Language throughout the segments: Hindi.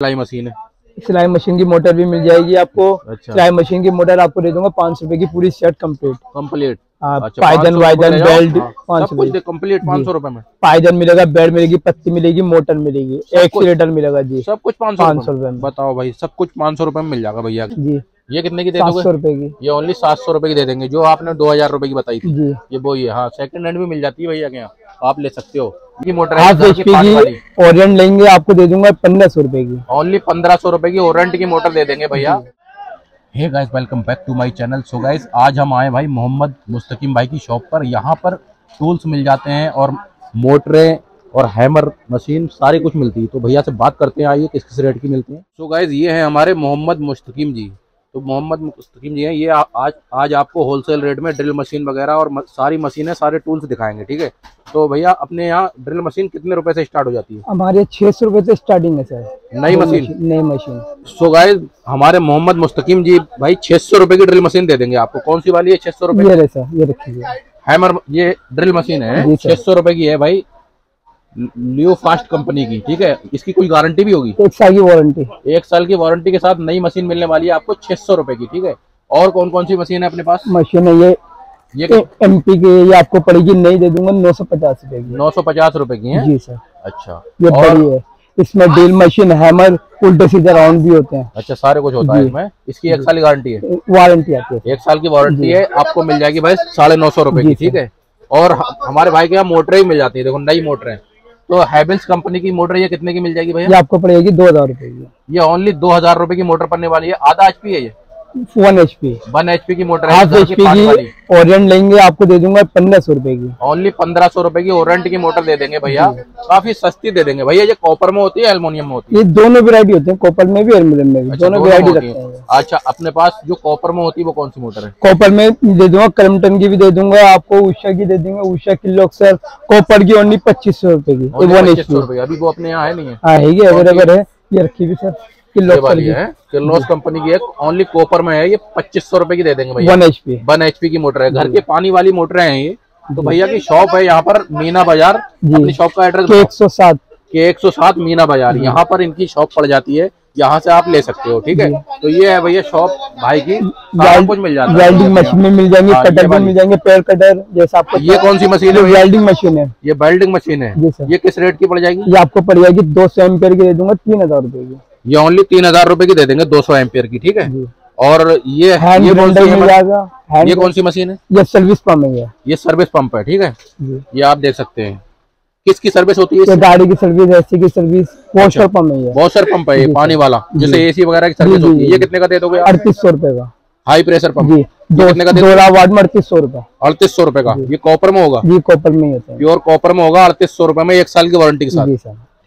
सिलाई मशीन है। सिलाई मशीन की मोटर भी मिल जाएगी आपको। अच्छा। सिलाई मशीन की मोटर आपको दे दूँगा पाँच सौ रुपए की पूरी सेट कंप्लीट कंप्लीट अच्छा पायदन वायदन बेल्ट पाँच सौ कंप्लीट पाँच सौ रूपए में। पायदन मिलेगा बेल्ट मिलेगी पत्ती मिलेगी मोटर मिलेगी एक्सीटर मिलेगा जी। सब कुछ पाँच सौ पाँच सौ रुपए में। बताओ भाई सब कुछ पाँच सौ रुपये में मिल जाएगा भैया। जी। ये कितने की दे दोगे? सौ रुपए की। ये ओनली सात सौ रुपए की दे देंगे जो आपने दो हज़ार रुपए की बताई थी। जी। ये वो ये हाँ सेकंड हैंड भी मिल जाती है भैया के यहाँ आप ले सकते हो। ये मोटर है ओरियंट लेंगे आपको दे दूँगा पंद्रह सौ रुपए की। ओनली पंद्रह सौ रुपए की ओरेंट की मोटर दे देंगे भैया। Hey guys welcome back to my channel so guys आज हम आए भाई मोहम्मद मुस्तकीम भाई की शॉप पर। यहाँ पर टूल्स मिल जाते हैं और मोटरें और हैमर मशीन सारी कुछ मिलती है। तो भैया से बात करते हैं आइए किस किस रेट की मिलती है। सो गाइस ये हैं हमारे मोहम्मद मुस्तकीम जी। तो मोहम्मद मुस्तकीम जी हैं ये आ, आज आज आपको होलसेल रेट में ड्रिल मशीन वगैरह और म, सारी मशीनें सारे टूल्स दिखाएँगे ठीक है? तो भैया अपने यहाँ ड्रिल मशीन कितने रुपए से स्टार्ट हो जाती है? हमारे छह सौ रुपए से स्टार्टिंग है सर। नई मशीन नई मशीन सो गाय हमारे मोहम्मद मुस्तकीम जी भाई छह सौ रुपए की ड्रिल मशीन दे देंगे आपको। कौन सी वाली है छह सौ रुपए? ये रखिए। हैमर ये ड्रिल मशीन है। छह सौ रुपए की है भाई। लियो फास्ट कंपनी की ठीक है? इसकी कोई गारंटी भी होगी? एक साल की वारंटी। एक साल की वारंटी के साथ नई मशीन मिलने वाली है आपको छह सौ रुपए की ठीक है? और कौन कौन सी मशीन है अपने पास? मशीन है ये ये एम पी की ये आपको पड़ेगी नहीं दे दूँगा नौ सौ पचास रूपए की नौ सौ पचास रूपए की है? जी सर। अच्छा। ये और बड़ी है। इसमें ड्रिल मशीन हैमर उल्टे सीधे राउंड भी होते हैं। अच्छा सारे कुछ होता है इसमें? इसकी एक साल की गारंटी है? वारंटी आती है एक साल की वारंटी है आपको मिल जाएगी भाई साढ़े नौ सौ रुपए की ठीक है? और हमारे भाई के यहाँ मोटरें भी मिल जाती है देखो नई मोटरें। तो हैवेल्स कंपनी की मोटर ये कितने की मिल जाएगी भैया? आपको पड़ेगी दो हज़ार रुपए की। ये ओनली दो हज़ार रुपए की मोटर पड़ने वाली है। आधा एचपी है ये। One H P one HP की मोटर है हाफ़ एच पी की ओरियंट लेंगे आपको दे दूँगा पंद्रह सौ रुपए की। ओनली पंद्रह सौ रुपए की ओरियंट की मोटर दे देंगे भैया। काफ़ी सस्ती दे देंगे भैया ये कॉपर में होती है एल्युमिनियम में होती है? ये दोनों वेरायटी होते हैं कॉपर में भी एल्यूमिनियम में भी। अच्छा, दोनों वेरायटी होती रखते है। अच्छा अपने पास जो कॉपर में होती है वो कौन सी मोटर है? कॉपर में दे दूँगा करमटन की भी दे दूँगा आपको उषा की दे दूँगा उषा किलो अक्सर कॉपर की ओनली पच्चीस सौ रुपए की वन एच रुपए अभी वो अपने यहाँ है नहीं है? हाँ अवेलेबल है ये रखी भी सर किलो ये अक्सर वाली की है किर्लोस कंपनी की है ओनली कॉपर में है ये पच्चीस सौ रुपए की दे देंगे भैया। One H P one HP की मोटर है घर के पानी वाली मोटर है ये। तो भैया की शॉप है यहाँ पर मीना बाज़ार। अपनी शॉप का एड्रेस एक सौ सात। के एक सौ सात मीना बाज़ार यहाँ पर इनकी शॉप पड़ जाती है यहाँ से आप ले सकते हो ठीक है? तो ये है भैया शॉप भाई की कुछ मिल जाता है। वेल्डिंग मशीन में मिल जाएँगे हाँ, कटर भी मिल जाएँगे पेड़ कटर जैसा आपको ये कौन सी मशीन है वेल्डिंग मशीन है। ये वेल्डिंग मशीन है। ये किस रेट की पड़ जाएगी? ये आपको पड़ जाएगी दो सौ एम्पेयर की दे दूँगा तीन हज़ार रुपए की। ये ओनली तीन हज़ार रुपए की दे देंगे दो सौ एम्पियर की ठीक है? और ये ये कौन सी है ये कौन सी मशीन है? ये सर्विस पंप है ये। ये सर्विस पंप है ठीक है? ये आप देख सकते हैं। किसकी सर्विस होती है ये गाड़ी की सर्विस एसी की सर्विस वॉशर पंप है ये। वॉशर पंप है ये पानी वाला जैसे एसी वगैरह की सर्विस होती है। ये कितने का दे दोगे अड़तीस सौ रुपए का। हाई प्रेशर पंप जी दो कितने का दे वाट में अड़तीस सौ रुपए। अड़तीस सौ रुपए का। ये कॉपर में होगा? जी कॉपर में ही होते हैं। प्योर कॉपर में होगा अड़तीस सौ रुपए में एक साल की वारंटी के साथ।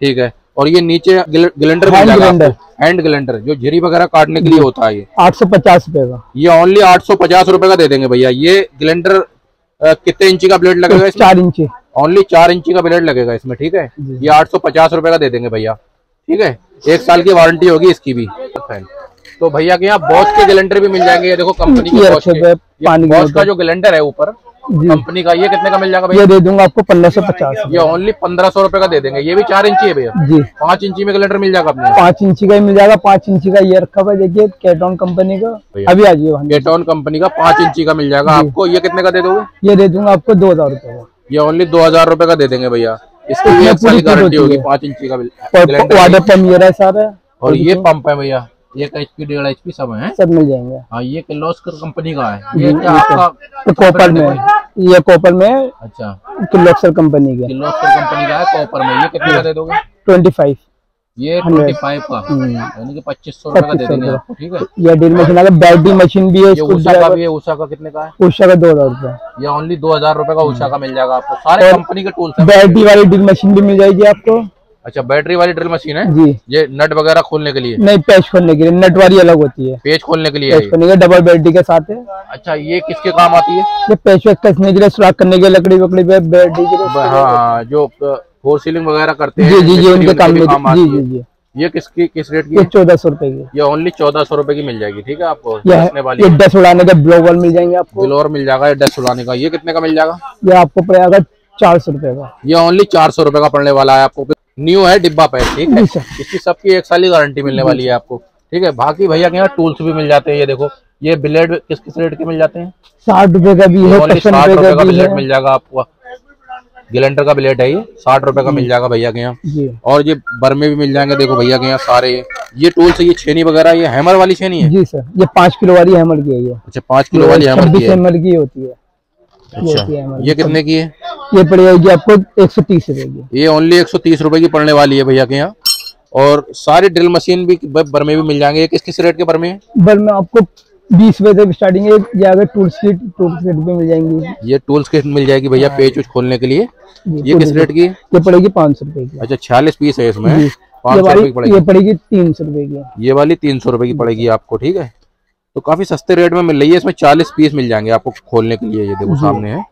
ठीक है। और ये नीचे ग्लेंडर जाएगा हैंड ग्लेंडर। जो झिरी वगैरह काटने के लिए होता है ये। आठ सौ पचास रुपए का। ये ओनली आठ सौ पचास रुपए का दे देंगे भैया। ये ग्लेंडर कितने इंची का ब्लेड लगेगा इसमें? चार इंची। ओनली चार इंची का ब्लेड लगेगा इसमें ठीक है? ये आठ सौ पचास रुपए का दे देंगे भैया ठीक है? एक साल की वारंटी होगी इसकी भी। तो भैया के यहाँ बॉस के ग्लेंडर भी मिल जाएँगे। ये देखो कंपनी के बॉस के जो ग्लेंडर है ऊपर कंपनी का ये कितने का मिल जाएगा भैया? ये दे दूँगा आपको पंद्रह सौ पचास। ये ओनली पंद्रह सौ रुपए का दे देंगे। ये भी चार इंची है भैया। जी। पाँच इंची में ग्लेंडर मिल जाएगा अपने। पाँच इंची का ही मिल जाएगा पाँच इंची का ये रखा हुआ है, देखिए कैटॉन कंपनी का। अभी आ जाइए केटॉन कंपनी का पाँच इंची का मिल जाएगा। आपको ये कितने का दे दोगे? ये दे दूँगा आपको दो हज़ार रुपए का। ये ओनली दो हज़ार रुपए का दे देंगे भैया। इसकी पूरी गारंटी होगी। पाँच इंची का वाटर पंप ये रहा है सारा। और ये पंप है भैया। एक एच पी डेढ़ एच पी सब है। सब मिल जाएँगे। हाँ ये किर्लोस्कर कंपनी का है। ये क्या आपका तो कॉपर में ये कॉपर में अच्छा। किलोक्सर कंपनी का। कंपनी का है कॉपर में। ये कितने का दे दोगे? ट्वेंटी फाइव ये ट्वेंटी फाइव का। यानी कि पच्चीस सौ रुपए का दे देंगे आपको ठीक है? ये ड्रिल मशीन बैटरी मशीन भी है ये इसको उषा का भी है उषा का कितने का है? उषा का दो हज़ार रुपए। ये ओनली दो हज़ार रूपए का उषा का मिल जाएगा आपको। सारे कंपनी के टूल्स बैटरी वाली ड्रिल मशीन भी मिल जाएगी आपको। अच्छा बैटरी वाली ड्रिल मशीन है? जी। ये नट वगैरह खोलने के लिए? नहीं पैच खोलने के लिए नट वाली अलग होती है। पेज खोलने के लिए? खोलने के डबल बैटरी के साथ है। अच्छा ये किसके काम आती है? ये पैच वैच कसने के लिए सुराख करने के लिए लकड़ी वकड़ी पे बैटरी के लिए। हाँ जो फोर सीलिंग वगैरह करते हैं जी जी जी उनके काम में जी जी जी। ये किसकी किस रेट की चौदह सौ रुपए की। ये ओनली चौदह सौ रुपए की मिल जाएगी ठीक है आपको? ये वाली ये डस्ट उड़ाने के ब्लोवर मिल जाएँगे आपको। बिलोर मिल जाएगा ये डस्ट उड़ाने का। ये कितने का मिल जाएगा? ये आपको पड़ेगा चार सौ रुपए का। ये ओनली चार सौ रुपए का पड़ने वाला है आपको। न्यू है डिब्बा पैक ठीक है? इसकी सबकी एक साल की गारंटी मिलने वाली है आपको ठीक है? बाकी भैया के यहाँ टूल्स भी मिल जाते हैं ये देखो ये ब्लेड किस किस रेट के मिल जाते हैं? साठ रुपए का भी है साठ रुपए का ब्लेड मिल जाएगा आपको। गिलेंडर का ब्लेड है ये साठ रुपए का मिल जाएगा भैया के यहाँ। और ये बर्मे भी मिल जाएँगे देखो भैया के यहाँ सारे। ये टूल्स है ये छेनी वगैरह ये हैमर वाली छेनी है? जी सर ये पाँच किलो वाली हैमर की है अच्छा पाँच किलो वाली हैमर की होती है। अच्छा ये कितने की है? ये पड़ जाएगी आपको एक सौ तीस रुपए की। ये ओनली एक सौ तीस रुपए की पड़ने वाली है भैया के यहाँ। और सारी ड्रिल मशीन भी बर्मे भी मिल जाएँगे। किस किस रेट के बर्मे हैं? बल में आपको बीस रुपए से स्टार्टिंग है ये अगर टूल्स की टूल्स किट भी मिल जाएँगी। ये टूल्स किट मिल जाएगी भैया पेच उच खोलने के लिए। ये किस रेट की? ये पड़ेगी पाँच सौ रुपए की। अच्छा छियालीस पीस है इसमें। की ये पड़ेगी तीन सौ रुपए की। ये वाली तीन सौ रुपए की पड़ेगी आपको ठीक है? तो काफ़ी सस्ते रेट में मिल रही है। इसमें चालीस पीस मिल जाएँगे आपको खोलने के लिए। ये देखो सामने है।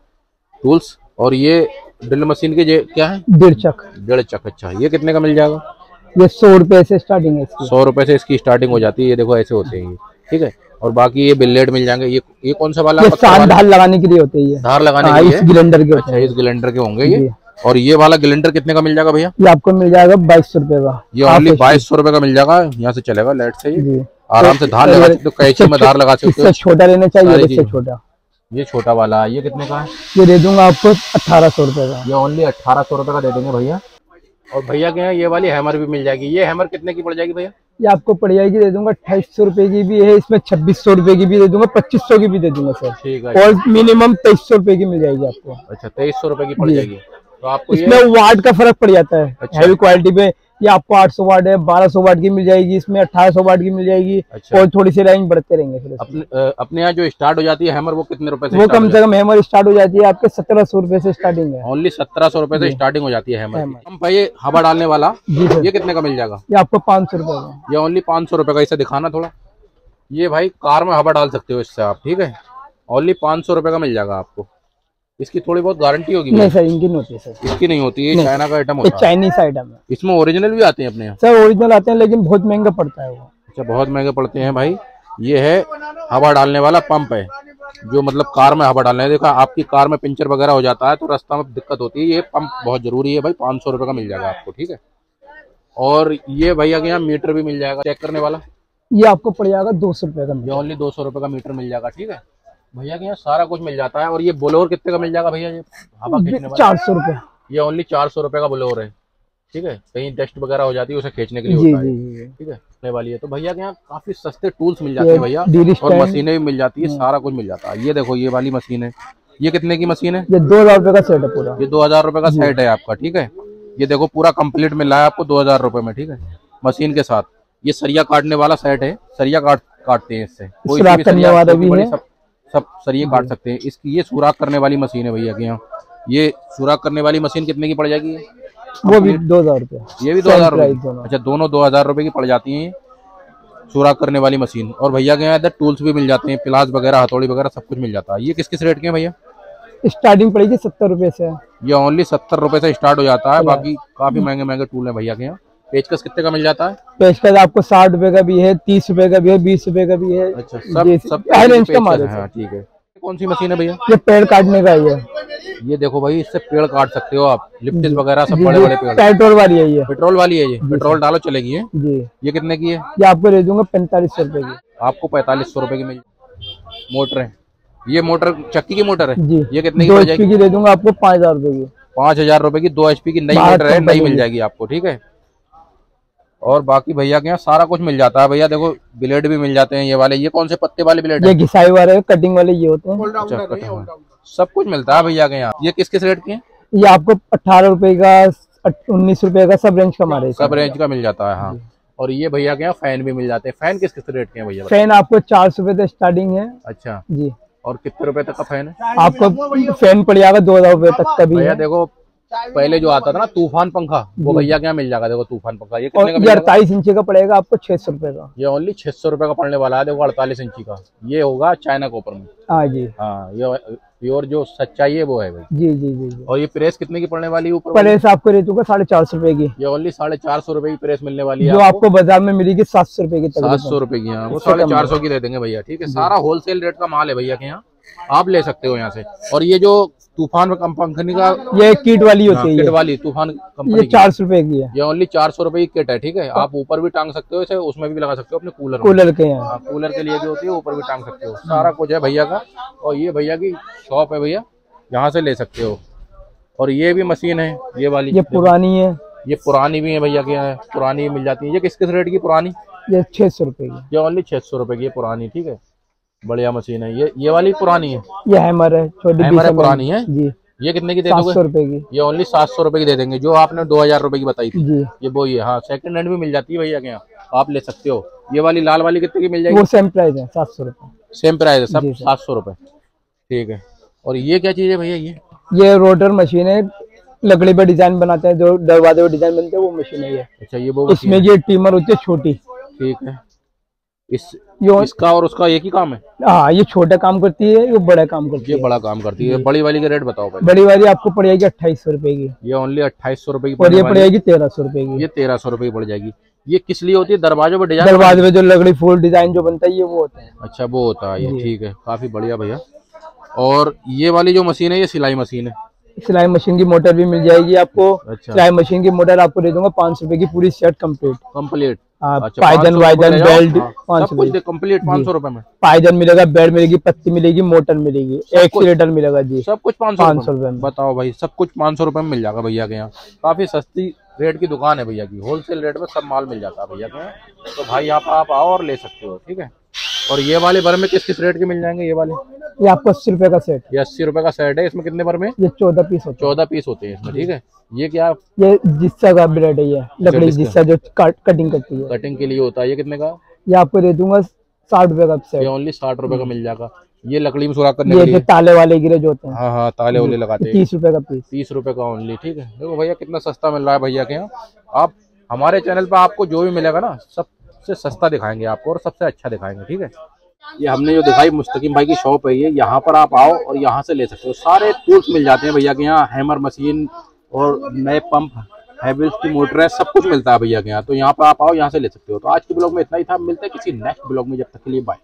टूल्स और ये ड्रिल मशीन के क्या है? डेढ़ चक। डेढ़ चक अच्छा। ये कितने का मिल जाएगा? ये सौ रुपए से स्टार्टिंग है इसकी। सौ रुपए से इसकी स्टार्टिंग हो जाती है। ये देखो ऐसे होते हैं ये। ठीक है? और बाकी ये बिल्लेट मिल जाएँगे। ये ये कौन सा वाला ये सात धार लगाने के लिए होते हैं ये। धार लगाने हाँ, के इस लिए सिलेंडर के अच्छा इस ग्लेंडर के होंगे ये। और ये वाला ग्लेंडर कितने का मिल जाएगा भैया? ये आपको मिल जाएगा बाईस सौ रुपए का। ये ओनली बाईस सौ रुपए का मिल जाएगा। यहाँ से चलेगा लाइट से आराम से धार लगा सकते हो। कैची में धार लगा सकते हो। छोटा लेना चाहिए। छोटा। ये छोटा वाला ये कितने का है? ये दे दूँगा आपको अठारह सौ रुपए का। ये ओनली अट्ठारह सौ रुपए का दे देंगे भैया। और भैया के यहाँ ये वाली हैमर भी मिल जाएगी। ये हैमर कितने की पड़ जाएगी भैया? ये आपको पड़ जाएगी दे दूँगा अट्ठाईस सौ रुपए की भी है इसमें छब्बीस सौ रुपए की भी दे दूँगा पच्चीस सौ की भी दे दूँगा सर। ठीक है। और मिनिमम तेईस सौ रुपए की मिल जाएगी आपको। अच्छा तेईस सौ रुपए की पड़ जाएगी। तो आपको इसमें वाट का फ़र्क पड़ जाता है। अच्छा। हैवी क्वालिटी पे ये आपको 800 वाट है 1200 वाट की मिल जाएगी इसमें 1800 वाट की मिल जाएगी अच्छा। और थोड़ी सी रेंज बढ़ते रहेंगे फिर अपने अपने यहाँ जो स्टार्ट हो जाती है हैमर वो कितने रुपए से वो कम से कम हैमर स्टार्ट हो जाती है आपके सत्रह सौ रुपए से स्टार्टिंग है। ओनली सत्रह सौ रुपए से स्टार्टिंग हो जाती है हैमर हैमर। हम भाई हवा डालने वाला ये कितने का मिल जाएगा? ये आपको पाँच सौ रुपए का। ये ओनली पाँच सौ रुपए का इसे दिखाना थोड़ा। ये भाई कार में हवा डाल सकते हो इससे आप ठीक है? ओनली पाँच सौ रुपए का मिल जाएगा आपको। इसकी थोड़ी बहुत गारंटी होगी नहीं सर इनकी नहीं होती है सर। इसकी नहीं होती है चाइना का आइटम होता है। चाइनीस आइटम है। इसमें ओरिजिनल भी आते हैं अपने सर ओरिजिनल आते हैं लेकिन बहुत महँगा पड़ता है वो। अच्छा बहुत महँगे पड़ते हैं भाई। ये है हवा डालने वाला पंप है जो मतलब कार में हवा डालने देखो आपकी कार में पंचर वगैरह हो जाता है तो रास्ता में दिक्कत होती है। ये पंप बहुत ज़रूरी है भाई पाँच सौ का मिल जाएगा आपको ठीक है? और ये भैया के यहाँ मीटर भी मिल जाएगा चेक करने वाला। ये आपको पड़ जाएगा दो सौ रुपए का ये ओनली दो सौ रुपये का मीटर मिल जाएगा ठीक है? भैया के यहाँ सारा कुछ मिल जाता है और ये बोलोर कितने का मिल जाएगा भैया ये? हवा चार सौ रुपए ये ओनली चार सौ रुपये का बोलोर है। ठीक है? कहीं डस्ट वगैरह हो जाती है उसे खींचने के लिए होता है। ठीक है? वाली है। तो भैया के यहाँ काफ़ी सस्ते टूल्स मिल जाते हैं भैया। और मशीनें भी मिल जाती है सारा कुछ मिल जाता है। ये देखो ये वाली मशीन है। ये कितने की मशीन है? ये दो हज़ार रुपए का सेट है पूरा। ये दो हज़ार रुपए का सेट है आपका ठीक है? ये देखो पूरा कंप्लीट मिल रहा है आपको दो हज़ार रुपए में ठीक है? मशीन के साथ। ये सरिया काटने वाला सेट है। सरिया काट काटते हैं इससे। कोई भी सरिया, भी है। सब सब सरिये काट सकते हैं। इसकी ये सुराख करने वाली मशीन है भैया के यहाँ। ये सुराख करने वाली मशीन कितने की पड़ जाएगी? वो भी दो हज़ार रुपए ये भी दो हज़ार अच्छा दोनों दो हज़ार रुपए की पड़ जाती हैं सुराख करने वाली मशीन। और भैया के यहाँ इधर टूल्स भी मिल जाते हैं प्लास वगैरह हथौड़ी वगैरह सब कुछ मिल जाता है। ये किस किस रेट के हैं भैया? स्टार्टिंग पड़ेगी सत्तर रुपए से। ये ओनली सत्तर रुपए से स्टार्ट हो जाता है। बाकी काफ़ी महँगे महँगे टूल हैं भैया के यहाँ। पेचकस कितने का मिल जाता है? पेचकस आपको साठ रुपए का भी है तीस रुपए का भी है बीस रुपए का भी है। अच्छा सब सब हर रेंज का माल है हाँ ठीक है। कौन सी मशीन है भैया? ये पेड़ काटने का ही है। ये देखो भाई इससे पेड़ काट सकते हो आप। लिप्टिस वगैरह सब बड़े बड़े पेड़ पेट्रोल वाली है ये। पेट्रोल वाली है ये। पेट्रोल डालो चलेगी ये? जी। ये कितने की है? ये आपको दे दूँगा पैंतालीस सौ रुपए की। आपको पैंतालीस सौ रुपए की मिल मोटर है। ये मोटर चक्की की मोटर है? जी। ये कितने की दो दूँगा आपको पाँच हज़ार रुपए की। पाँच हज़ार रुपए की दो एचपी की नई मोटर है नई मिल जाएगी आपको ठीक है? और बाकी भैया के यहाँ सारा कुछ मिल जाता है। भैया देखो ब्लेड भी मिल जाते हैं ये वाले ये कौन से पत्ते वाले ब्लेड ये घिसाई वाले कटिंग वाले ये होते हैं। अच्छा, सब कुछ मिलता है भैया के यहाँ। ये किस किस रेट के हैं? ये आपको अठारह रुपए का उन्नीस रुपए का सब रेंज का मारे सब रेंज का मिल जाता है हाँ। और ये भैया के यहाँ फ़ैन भी मिल जाते हैं। फ़ैन किस किस रेट के हैं भैया? फ़ैन आपको चार सौ रुपए से स्टार्टिंग है। अच्छा। जी। और कितने रुपए तक का फ़ैन है? आपको फ़ैन पड़ जाएगा दो हज़ार रुपए तक का भी भैया है। देखो पहले जो आता था ना तूफ़ान पंखा वो भैया क्या मिल जाएगा देखो तूफ़ान पंखा ये कितने का अड़तालीस इंची का पड़ेगा आपको छह सौ रुपए का। ये ओनली छह सौ रुपए का पड़ने वाला है देखो अड़तालीस इंची का। ये होगा चाइना कॉपर में। हाँ जी। हाँ ये प्योर जो सच्चाई है वो है भाई। जी जी जी जी। और ये प्रेस कितने की पड़ने वाली है ऊपर प्रेस आपको रेट होगा साढ़े चार सौ रुपए की। ये ओनली साढ़े चार सौ रुपए की प्रेस मिलने वाली है जो आपको? बाज़ार में मिलेगी सात सौ रुपए की सात सौ रुपए की हाँ वो साढ़े चार सौ की दे देंगे भैया ठीक है। सारा होलसेल रेट का माल है भैया के यहाँ। आप ले सकते हो यहाँ से। और ये जो तूफ़ान कंपनी का ये किट वाली हाँ, होती है किट वाली तूफ़ान कंपनी चार सौ रुपए की है। ये ओनली चार सौ रुपए की किट है ठीक है? आप ऊपर भी टांग सकते हो इसे उसमें भी लगा सकते हो अपने कूलर कूलर के हैं। हाँ कूलर के लिए भी होती है ऊपर भी टांग सकते हो। सारा कुछ है भैया का। और ये भैया की शॉप है भैया यहाँ से ले सकते हो। और ये भी मशीन है ये वाली। ये पुरानी है। ये पुरानी भी है भैया के यहाँ पुरानी मिल जाती है। ये किस किस रेट की पुरानी? ये छह सौ रुपए की ये ओनली छह सौ रुपए की है पुरानी ठीक है? बढ़िया मशीन है। ये ये वाली पुरानी है? ये हैमर है छोटी हैमर है 20 पुरानी है? जी। ये कितने की दे दोगे? सौ रुपए की। ये ओनली सात सौ रुपए की दे देंगे जो आपने दो हज़ार रुपए की बताई थी। जी। ये वो ही है हाँ सेकंड हैंड भी मिल जाती है भैया के यहाँ आप ले सकते हो। ये वाली लाल वाली कितने की मिल जाएगी? वो सेम प्राइस है सात सौ रुपए। सेम प्राइस है सब सात सौ रुपए। ठीक है। और ये क्या चीज़ है भैया ये? ये रोटर मशीन है लकड़ी पे डिज़ाइन बनाते हैं जो दरवाजे पे डिज़ाइन बनते हैं वो मशीन है ये। अच्छा ये वो इसमें ये टीमर होती है छोटी। ठीक है। इस यो इसका और उसका एक ही काम है? हाँ ये छोटा काम करती है ये बड़ा काम करती ये है। बड़ा काम करती है। बड़ी वाली का रेट बताओ भाई बड़ी वाली आपको पड़ जाएगी अट्ठाईस सौ रुपए की। ये ओनली अट्ठाईस सौ रुपए की और ये पड़ जाएगी तेरह सौ रुपए की। ये तेरह सौ रुपए की पड़ जाएगी। ये किस लिए होती है? दरवाजों पर डिज़ाइन दरवाजे में जो लकड़ी फूल डिज़ाइन जो बनता है ये वो होता है। अच्छा वो होता है। ये ठीक है। काफ़ी बढ़िया भैया। और ये वाली जो मशीन है ये सिलाई मशीन है? सिलाई मशीन की मोटर भी मिल जाएगी आपको। अच्छा। सिलाई मशीन की मोटर आपको दे दूँगा पाँच सौ रुपए की पूरी सेट कंप्लीट कंप्लीट अच्छा पायदन वायदन बेल्ट पाँच सौ कुछ कंप्लीट पाँच सौ रुपए में। पायदन मिलेगा बेड मिलेगी पत्ती मिलेगी मोटर मिलेगी एक्सीटर मिलेगा जी। सब कुछ पाँच सौ 500 रुपए रुपए में। बताओ भाई सब कुछ पाँच सौ रुपये में मिल जाएगा भैया के यहाँ। काफ़ी सस्ती रेट की दुकान है भैया की। होलसेल रेट में सब माल मिल जाता है भैया के यहाँ। तो भाई यहाँ पर आप आओ और ले सकते हो ठीक है? और ये वाले भर में किस किस रेट के मिल जाएँगे ये वाले? ये आपको अस्सी रुपए का सेट ये अस्सी रुपए का सेट है इसमें कितने भर में? ये चौदह पीस होता चौदह पीस होते हैं इसमें ठीक है? ये क्या? ये जिस्सा का ब्रेड है ये लकड़ी? जिस्सा। जो कटिंग करती है। कटिंग के लिए होता है ये कितने का? ये आपको दे दूँगा साठ रुपए का सेट ओनली साठ रुपए का मिल जाएगा। ये लकड़ी में सुराख करने ये के लिए? ताले वाले गिरे जो होते हैं। हाँ हाँ ताले वाले लगाते हैं। तीस रुपए का पीस तीस रुपए का ओनली ठीक है? देखो भैया कितना सस्ता मिल रहा है भैया के यहाँ। आप हमारे चैनल पर आपको जो भी मिलेगा ना सबसे सस्ता दिखाएँगे आपको और सबसे अच्छा दिखाएँगे, ठीक है? ये हमने जो दिखाई मुस्तकिम भाई की शॉप है ये, यहाँ पर आप आओ और यहाँ से ले सकते हो। सारे टूल्स मिल जाते हैं भैया के यहाँ हैमर मशीन और नए पंप हैविल्स की मोटर है, सब कुछ मिलता है भैया के यहाँ। तो यहाँ पर आप आओ, यहाँ से ले सकते हो। तो आज के ब्लॉग में इतना ही था। मिलते हैं किसी नेक्स्ट ब्लॉग में, जब तक के लिए बाय